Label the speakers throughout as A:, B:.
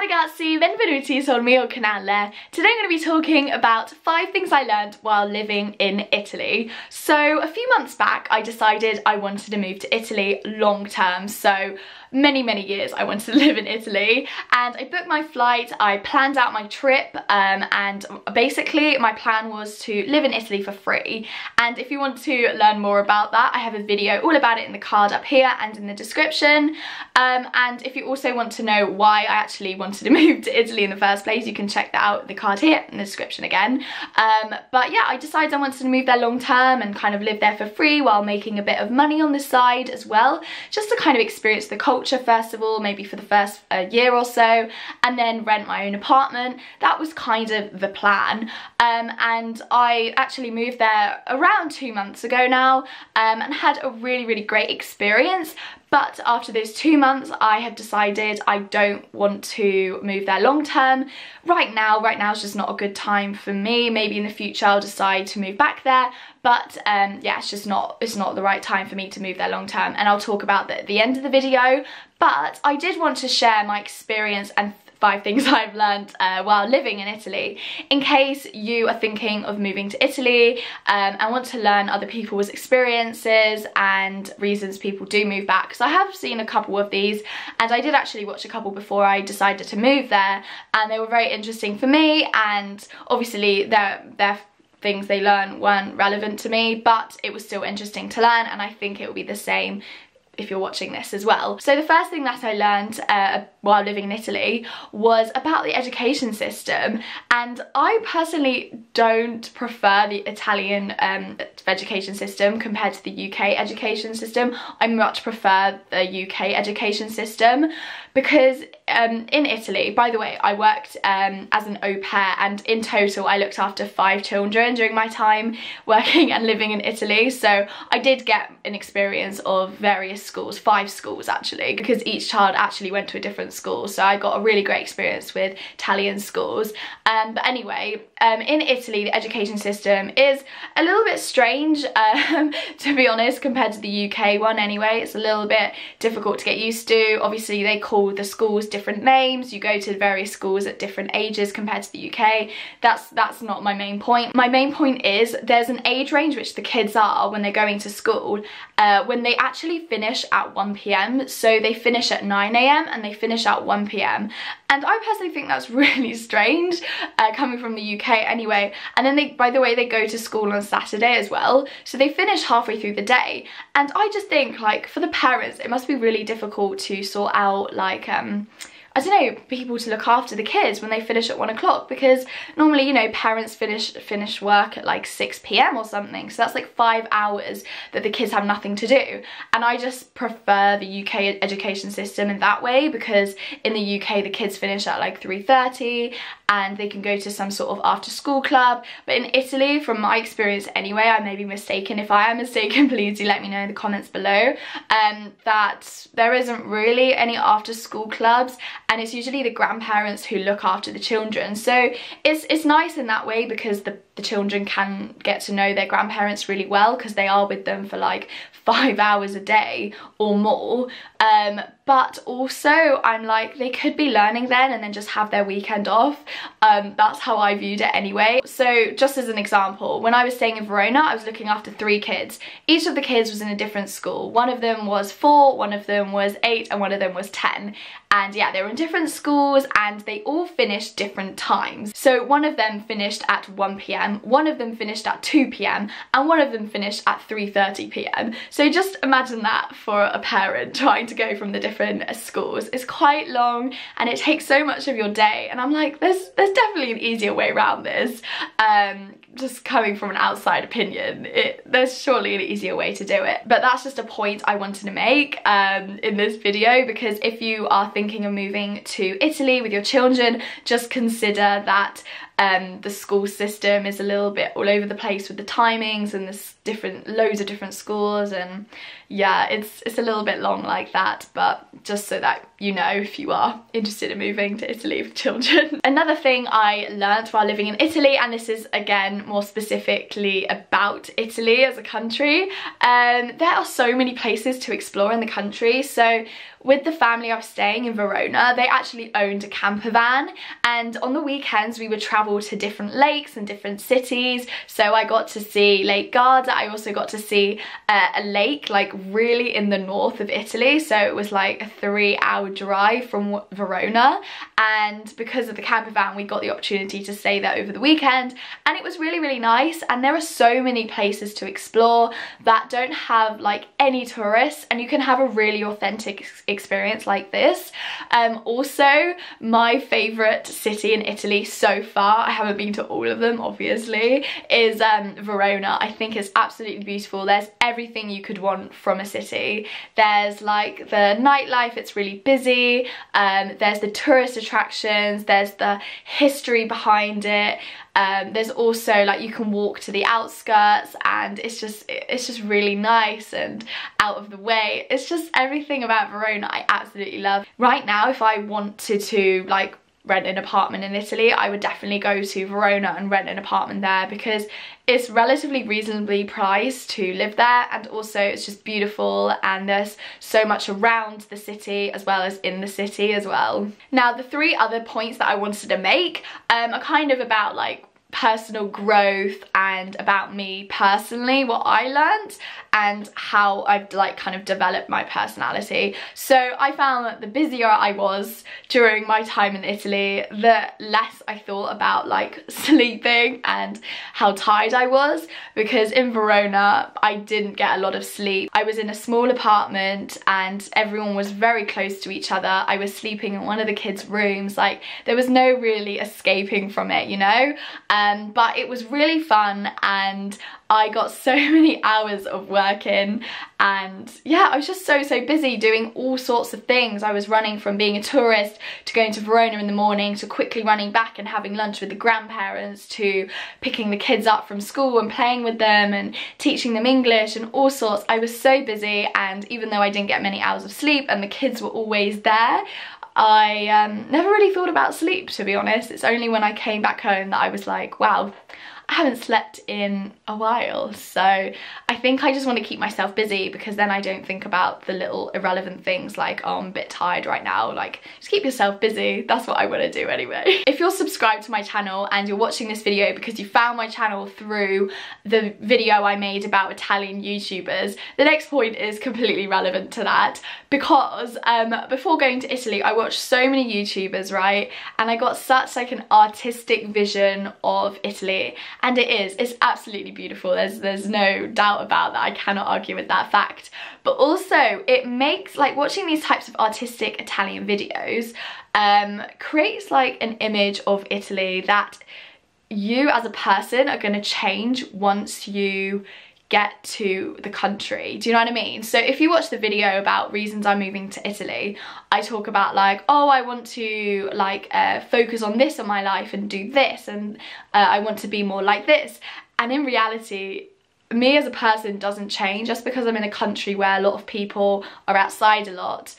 A: Ciao ragazzi, benvenuti sul mio canale. Today I'm going to be talking about five things I learned while living in Italy. So a few months back I decided I wanted to move to Italy long term, so many, many years I wanted to live in Italy. And I booked my flight, I planned out my trip um, and basically my plan was to live in Italy for free. And if you want to learn more about that I have a video all about it in the card up here and in the description. Um, and if you also want to know why I actually wanted to move to Italy in the first place you can check that out the card here in the description again. Um, but yeah I decided I wanted to move there long term and kind of live there for free while making a bit of money on the side as well just to kind of experience the culture culture first of all, maybe for the first uh, year or so, and then rent my own apartment. That was kind of the plan. Um, and I actually moved there around two months ago now um, and had a really, really great experience. But after those two months, I have decided I don't want to move there long term. Right now, right now is just not a good time for me. Maybe in the future I'll decide to move back there. But um, yeah, it's just not, it's not the right time for me to move there long term. And I'll talk about that at the end of the video. But I did want to share my experience and five things I've learned uh, while living in Italy. In case you are thinking of moving to Italy um, and want to learn other people's experiences and reasons people do move back because I have seen a couple of these and I did actually watch a couple before I decided to move there and they were very interesting for me and obviously they're, they're things they learn weren't relevant to me but it was still interesting to learn and I think it will be the same if you're watching this as well. So the first thing that I learned uh, while living in Italy was about the education system and I personally don't prefer the Italian um, education system compared to the UK education system. I much prefer the UK education system because um, in Italy, by the way, I worked um, as an au pair and in total I looked after five children during my time working and living in Italy. So I did get an experience of various schools, five schools actually, because each child actually went to a different school. So I got a really great experience with Italian schools. Um, but anyway, um, in Italy, the education system is a little bit strange, um, to be honest, compared to the UK one anyway. It's a little bit difficult to get used to. Obviously, they call the schools different names. You go to various schools at different ages compared to the UK. That's, that's not my main point. My main point is there's an age range which the kids are when they're going to school uh, when they actually finish at 1pm. So they finish at 9am and they finish at 1pm. And I personally think that's really strange uh, coming from the UK anyway. And then they, by the way, they go to school on Saturday as well. So they finish halfway through the day. And I just think like for the parents, it must be really difficult to sort out like, um, I don't know, people to look after the kids when they finish at one o'clock because normally, you know, parents finish finish work at like 6 p.m. or something. So that's like five hours that the kids have nothing to do. And I just prefer the UK education system in that way because in the UK, the kids finish at like 3.30 and they can go to some sort of after school club. But in Italy, from my experience anyway, I may be mistaken. If I am mistaken, please do let me know in the comments below, um, that there isn't really any after school clubs and it's usually the grandparents who look after the children. So it's, it's nice in that way because the, the children can get to know their grandparents really well because they are with them for like five hours a day or more. Um, but also I'm like, they could be learning then and then just have their weekend off. Um, that's how I viewed it anyway. So just as an example, when I was staying in Verona, I was looking after three kids. Each of the kids was in a different school. One of them was four, one of them was eight, and one of them was 10. And yeah, they were in different schools and they all finished different times. So one of them finished at 1pm, one of them finished at 2pm, and one of them finished at 3.30pm. So just imagine that for a parent trying to go from the different schools. It's quite long and it takes so much of your day. And I'm like, there's, there's definitely an easier way around this. Um, just coming from an outside opinion, it, there's surely an easier way to do it. But that's just a point I wanted to make um, in this video because if you are thinking of moving to Italy with your children, just consider that Um, the school system is a little bit all over the place with the timings and there's different loads of different schools and yeah it's it's a little bit long like that but just so that you know if you are interested in moving to Italy with children. Another thing I learnt while living in Italy and this is again more specifically about Italy as a country um, there are so many places to explore in the country so with the family I was staying in Verona, they actually owned a camper van and on the weekends we would travel to different lakes and different cities. So I got to see Lake Garda, I also got to see uh, a lake like really in the north of Italy. So it was like a three hour drive from Verona and because of the camper van we got the opportunity to stay there over the weekend and it was really really nice and there are so many places to explore that don't have like any tourists and you can have a really authentic experience like this. Um, also, my favourite city in Italy so far, I haven't been to all of them obviously, is um, Verona. I think it's absolutely beautiful. There's everything you could want from a city. There's like the nightlife, it's really busy. Um, there's the tourist attractions, there's the history behind it. Um, there's also like you can walk to the outskirts and it's just it's just really nice and out of the way. It's just everything about Verona I absolutely love. Right now if I wanted to like rent an apartment in Italy, I would definitely go to Verona and rent an apartment there because it's relatively reasonably priced to live there and also it's just beautiful and there's so much around the city as well as in the city as well. Now the three other points that I wanted to make um, are kind of about like personal growth and about me personally what I learned and how I've like kind of developed my personality. So I found that the busier I was during my time in Italy the less I thought about like sleeping and how tired I was because in Verona I didn't get a lot of sleep. I was in a small apartment and everyone was very close to each other. I was sleeping in one of the kids rooms. Like there was no really escaping from it you know? Um, but it was really fun and I got so many hours of work in and yeah I was just so so busy doing all sorts of things I was running from being a tourist to going to Verona in the morning to quickly running back and having lunch with the grandparents to picking the kids up from school and playing with them and teaching them English and all sorts I was so busy and even though I didn't get many hours of sleep and the kids were always there I um, never really thought about sleep to be honest. It's only when I came back home that I was like, wow, I haven't slept in a while so I think I just want to keep myself busy because then I don't think about the little irrelevant things like oh I'm a bit tired right now like just keep yourself busy that's what I want to do anyway. If you're subscribed to my channel and you're watching this video because you found my channel through the video I made about Italian YouTubers the next point is completely relevant to that because um, before going to Italy I watched so many YouTubers right and I got such like an artistic vision of Italy and it is it's absolutely beautiful. There's there's no doubt about that. I cannot argue with that fact. But also it makes like watching these types of artistic Italian videos um, creates like an image of Italy that you as a person are going to change once you get to the country. Do you know what I mean? So if you watch the video about reasons I'm moving to Italy, I talk about like, oh, I want to like uh, focus on this in my life and do this and uh, I want to be more like this. And in reality, me as a person doesn't change just because I'm in a country where a lot of people are outside a lot.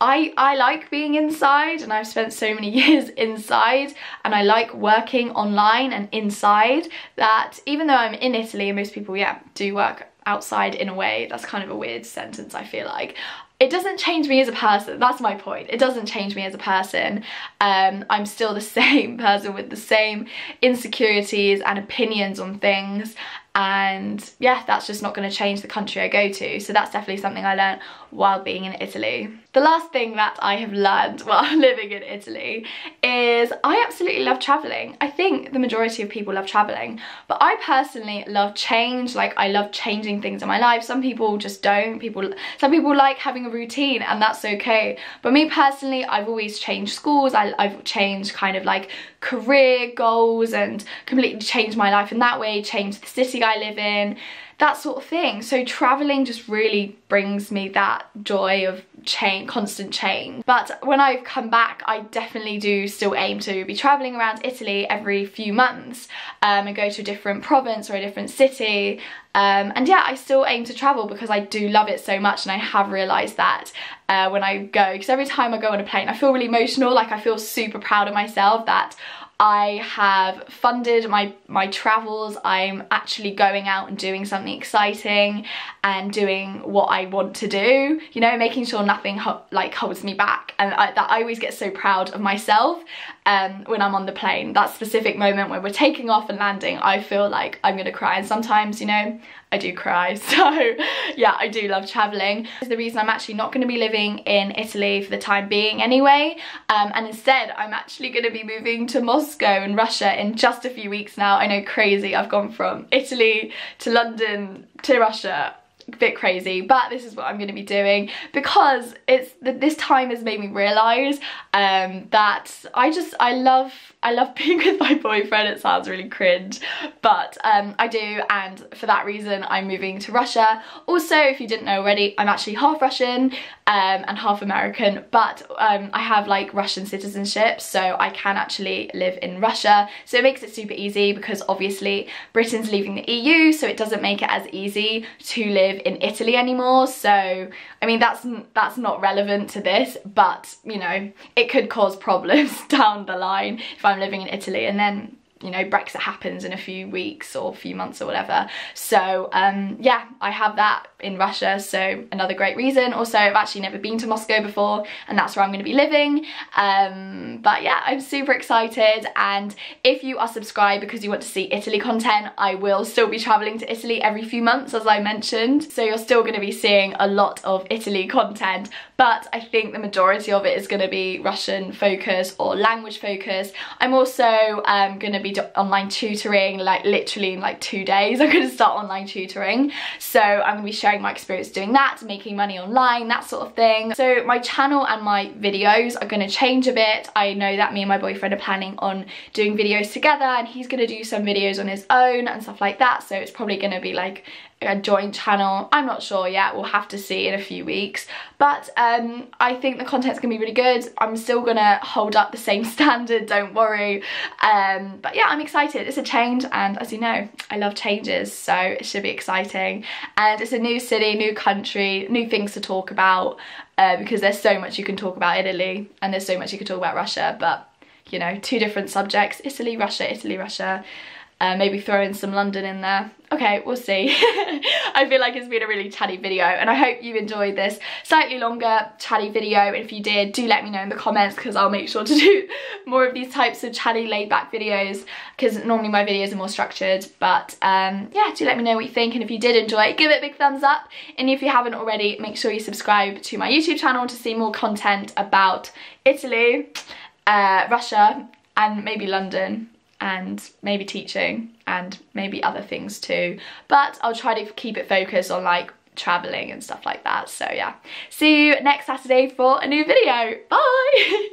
A: I, I like being inside and I've spent so many years inside and I like working online and inside that even though I'm in Italy most people, yeah, do work outside in a way, that's kind of a weird sentence I feel like, it doesn't change me as a person. That's my point. It doesn't change me as a person. Um, I'm still the same person with the same insecurities and opinions on things. And yeah that's just not going to change the country I go to. So that's definitely something I learned while being in Italy. The last thing that I have learned while living in Italy is I absolutely love traveling. I think the majority of people love traveling, but I personally love change. Like I love changing things in my life. Some people just don't. People, Some people like having a routine and that's okay. But me personally, I've always changed schools. I, I've changed kind of like career goals and completely changed my life in that way, changed the city I live in, that sort of thing. So traveling just really brings me that joy of chain constant change but when I've come back I definitely do still aim to be traveling around Italy every few months um, and go to a different province or a different city. Um, and yeah I still aim to travel because I do love it so much and I have realised that uh, when I go. Because every time I go on a plane I feel really emotional like I feel super proud of myself that I have funded my, my travels. I'm actually going out and doing something exciting and doing what I want to do, you know, making sure nothing like holds me back. And I, that I always get so proud of myself um, when I'm on the plane. That specific moment when we're taking off and landing, I feel like I'm gonna cry. And sometimes, you know, I do cry. So yeah, I do love traveling. This is the reason I'm actually not to be living in Italy for the time being anyway. Um, and instead, I'm actually to be moving to Moscow in Russia in just a few weeks now. I know crazy. I've gone from Italy to London to Russia bit crazy but this is what I'm going to be doing because it's this time has made me realise um, that I just I love I love being with my boyfriend. It sounds really cringe but um, I do and for that reason I'm moving to Russia. Also if you didn't know already I'm actually half Russian um, and half American but um, I have like Russian citizenship so I can actually live in Russia. So it makes it super easy because obviously Britain's leaving the EU so it doesn't make it as easy to live in Italy anymore. So I mean that's that's not relevant to this but you know it could cause problems down the line if I'm living in Italy. And then you know Brexit happens in a few weeks or a few months or whatever. So um, yeah I have that in Russia. So another great reason. Also I've actually never been to Moscow before and that's where I'm going to be living. Um, but yeah I'm super excited. And if you are subscribed because you want to see Italy content I will still be traveling to Italy every few months as I mentioned. So you're still going to be seeing a lot of Italy content. But I think the majority of it is going to be Russian focus or language focus. I'm also um, going to be be online tutoring like literally in like two days I'm going to start online tutoring so I'm going to be sharing my experience doing that making money online that sort of thing so my channel and my videos are going to change a bit I know that me and my boyfriend are planning on doing videos together and he's going to do some videos on his own and stuff like that so it's probably going to be like a joint channel. I'm not sure yet, we'll have to see in a few weeks. But um, I think the content's gonna be really good. I'm still gonna hold up the same standard, don't worry. Um, but yeah, I'm excited. It's a change and as you know, I love changes, so it should be exciting. And it's a new city, new country, new things to talk about uh, because there's so much you can talk about Italy and there's so much you can talk about Russia, but you know, two different subjects, Italy, Russia, Italy, Russia. Uh, maybe throw in some London in there. Okay, we'll see. I feel like it's been a really chatty video and I hope you enjoyed this slightly longer chatty video. And if you did, do let me know in the comments because I'll make sure to do more of these types of chatty laid back videos because normally my videos are more structured. But um, yeah, do let me know what you think and if you did enjoy it, give it a big thumbs up. And if you haven't already, make sure you subscribe to my YouTube channel to see more content about Italy, uh, Russia and maybe London and maybe teaching and maybe other things too. But I'll try to keep it focused on like traveling and stuff like that. So yeah, see you next Saturday for a new video. Bye!